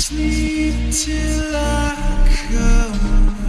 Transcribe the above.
sleep till I come.